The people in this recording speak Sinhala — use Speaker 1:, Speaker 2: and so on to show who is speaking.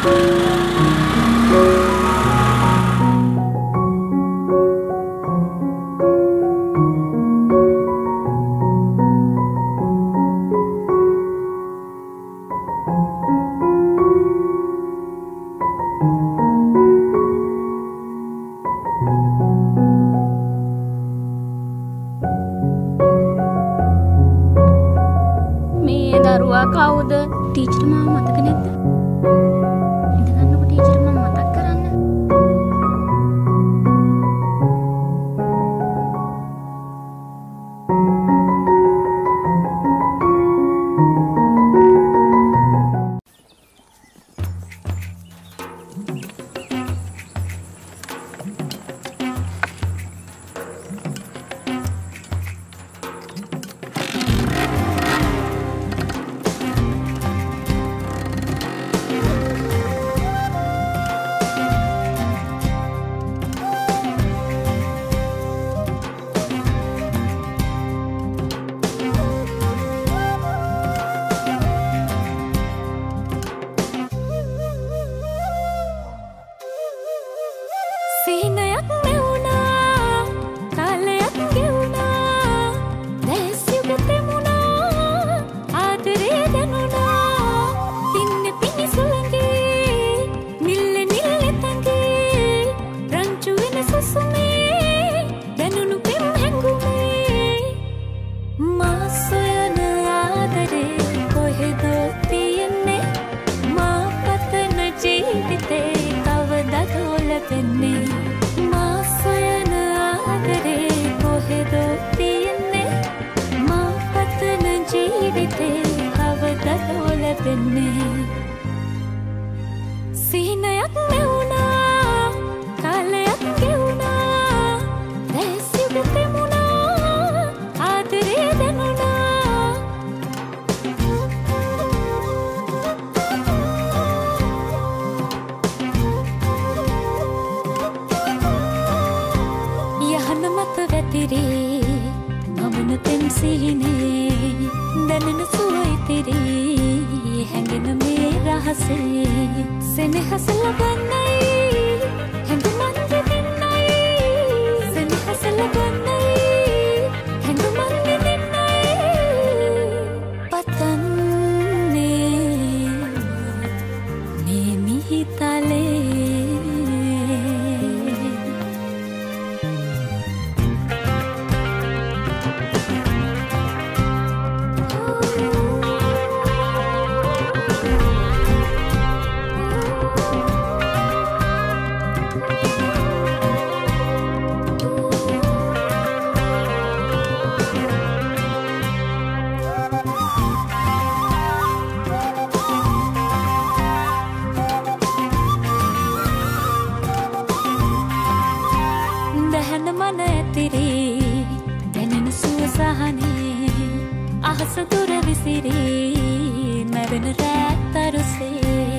Speaker 1: මේ දරුවා කවුද ටීචර් මාව මතක නැද්ද?
Speaker 2: සීනයක් ලැබෙන්නේ සිහිනයක් මෙවුණා කාලයක් ගෙවුණා දැස්යුග තෙමුණා ආදරේ දැනුණා. යහන මත වැතිරේ මමන තෙම් සිහිනේ දැනෙන සුව ඉතිරී හැඟෙන මේ රහසේ සෙනෙහස ලබන්නයි හැඟුමන් දෙදෙන්නයි සෙනෙහස ලබන්නයි හැඟුමන් දෙදෙන්නයි පතන්නේ මේ මිහිතලේ දැහැන මන ඇතිරේ දැනෙන සුව සහනේ අහස දුර විසිරේ. මැවෙන රෑත්තරුසේ